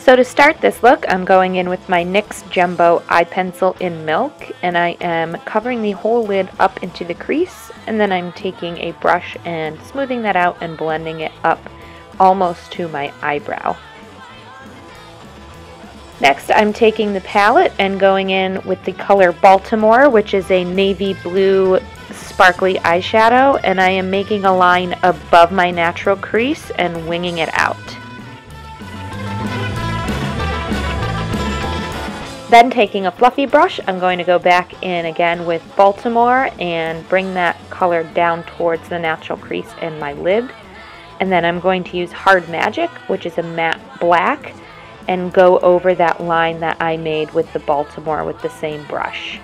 So to start this look, I'm going in with my NYX Jumbo Eye Pencil in Milk, and I am covering the whole lid up into the crease, and then I'm taking a brush and smoothing that out and blending it up almost to my eyebrow. Next, I'm taking the palette and going in with the color Baltimore, which is a navy blue sparkly eyeshadow, and I am making a line above my natural crease and winging it out. Then taking a fluffy brush, I'm going to go back in again with Baltimore and bring that color down towards the natural crease in my lid. And then I'm going to use Hard Magic, which is a matte black, and go over that line that I made with the Baltimore with the same brush.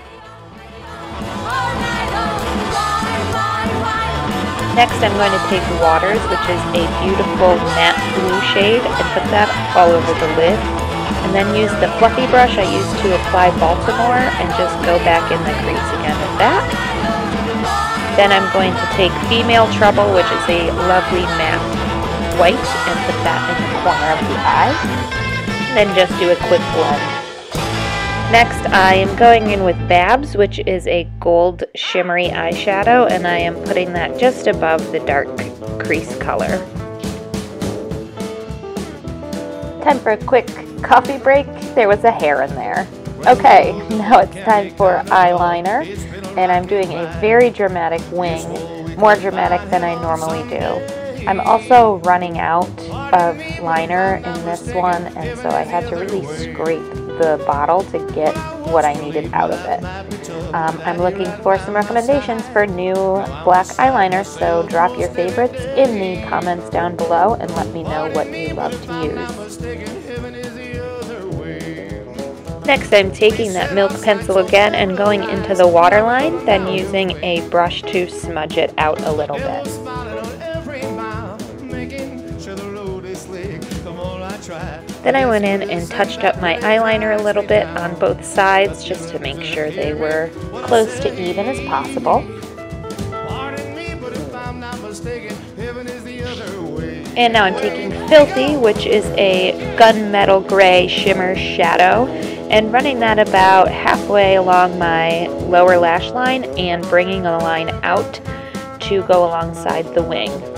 Next I'm going to take Waters, which is a beautiful matte blue shade, and put that all over the lid and then use the fluffy brush I used to apply Baltimore and just go back in the crease again with that. Then I'm going to take Female Trouble, which is a lovely matte white, and put that in the corner of the eye. Then just do a quick blend. Next, I am going in with Babs, which is a gold shimmery eyeshadow, and I am putting that just above the dark crease color. Time for a quick coffee break, there was a hair in there. Okay, now it's time for eyeliner, and I'm doing a very dramatic wing, more dramatic than I normally do. I'm also running out of liner in this one, and so I had to really scrape the bottle to get what I needed out of it. Um, I'm looking for some recommendations for new black eyeliner, so drop your favorites in the comments down below and let me know what you love to use. Next I'm taking that milk pencil again and going into the waterline, then using a brush to smudge it out a little bit. Then I went in and touched up my eyeliner a little bit on both sides just to make sure they were close to even as possible. And now I'm taking Filthy, which is a gunmetal gray shimmer shadow, and running that about halfway along my lower lash line and bringing the line out to go alongside the wing.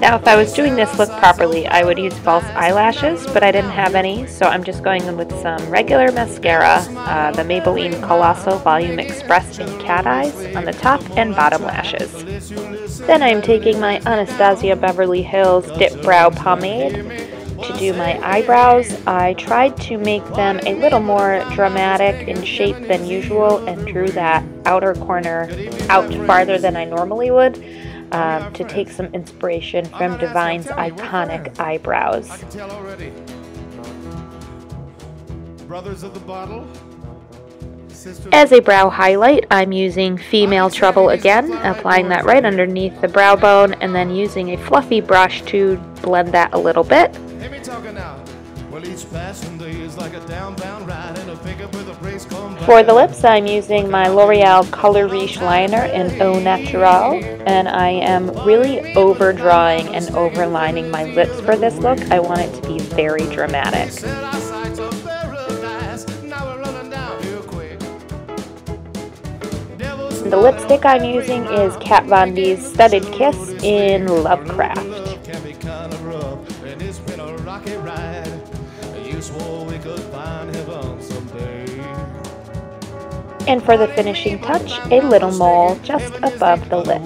Now if I was doing this look properly, I would use false eyelashes, but I didn't have any, so I'm just going in with some regular mascara, uh, the Maybelline Colossal Volume Express in Cat Eyes on the top and bottom lashes. Then I'm taking my Anastasia Beverly Hills Dip Brow Pomade to do my eyebrows, I tried to make them a little more dramatic in shape than usual and drew that outer corner out farther than I normally would um, to take some inspiration from Divine's iconic eyebrows. As a brow highlight, I'm using Female Trouble again, applying that right underneath the brow bone and then using a fluffy brush to blend that a little bit. For the lips, I'm using my L'Oreal Color Riche liner in Au Naturel, and I am really overdrawing and overlining my lips for this look. I want it to be very dramatic. The lipstick I'm using is Kat Von D's Studded Kiss in Lovecraft. And for the finishing touch, a little mole just above the lip.